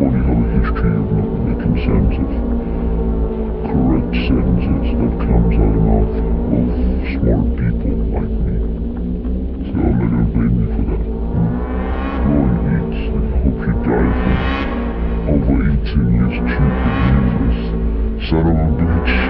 funny how the history of not making of correct sentences that comes out of mouth of smart people like me. So not gonna blame you for that. Go and eat. I hope you die from overeating your stupid useless son of a bitch.